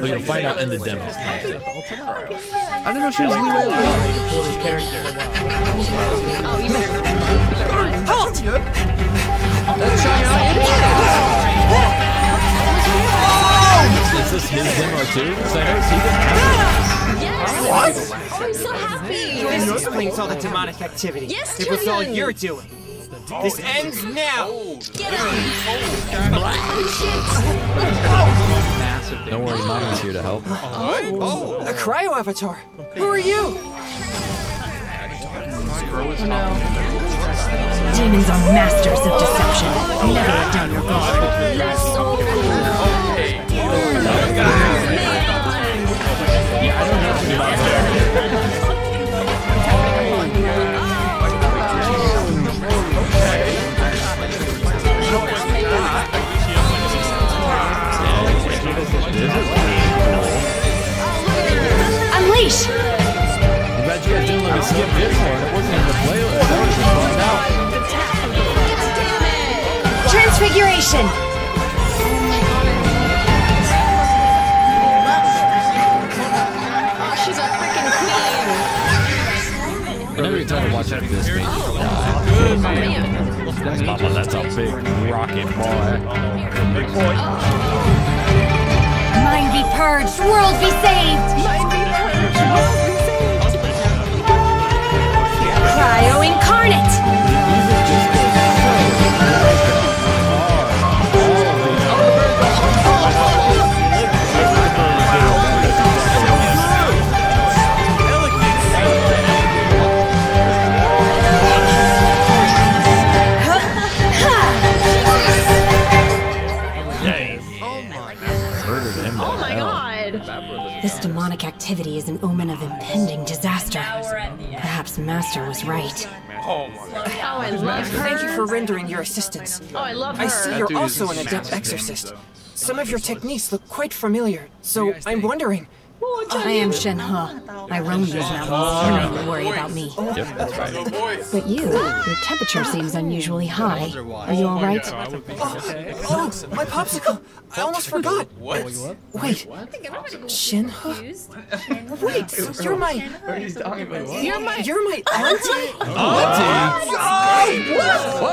But you'll find out in the demo. I don't know if she was Leo. Halt! Oh! Is this his demo too? 'Cause I noticed he didn't have Yes! What? Oh, I'm so happy! This explains all the demonic activity. Yes, It was all you're doing. This ends now. Get him! it. Don't worry, Mommy's here to help. oh A cryo avatar. Who are you? Demons are masters of deception. Never let down your guard. Oh, Unleash! I'm glad you guys didn't let me skip this one. It wasn't in the playlist. I was just bummed out. Transfiguration! Oh, she's a freaking queen! I never even tried to watch it this week. Oh, man. Mama, that's a big rocking boy. Mind be purged, world be saved! Murdered him. Oh my god! This demonic activity is an omen of impending disaster. Perhaps Master was right. Oh, my god. Oh, I love her. Thank you for rendering your assistance. Oh, I love her. I see you're also an adept exorcist. Some of your techniques look quite familiar, so I'm wondering. Oh, I am Shenhe. I roam these mountains. No need to worry about me. Yep, that's right. But you, your temperature seems unusually high. Are you alright? Oh, oh, my popsicle! I almost forgot. What? Wait, Shin? Wait, you're my, You're my. you're my auntie? Auntie! Oh, what?